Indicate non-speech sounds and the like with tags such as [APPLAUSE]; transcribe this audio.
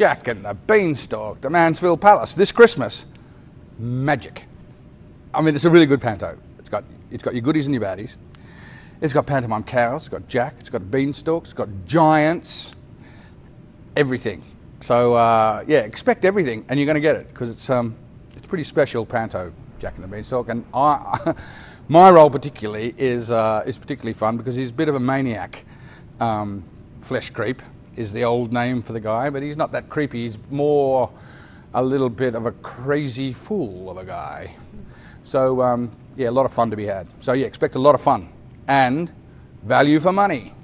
Jack and the Beanstalk, the Mansfield Palace, this Christmas, magic. I mean, it's a really good panto. It's got, it's got your goodies and your baddies. It's got pantomime cows, it's got Jack, it's got Beanstalk, it's got giants, everything. So uh, yeah, expect everything, and you're going to get it because it's um, it's pretty special panto, Jack and the Beanstalk. And I, [LAUGHS] my role particularly is uh, is particularly fun because he's a bit of a maniac. Um, Fleshcreep is the old name for the guy, but he's not that creepy. He's more a little bit of a crazy fool of a guy. So um, yeah, a lot of fun to be had. So yeah, expect a lot of fun and value for money.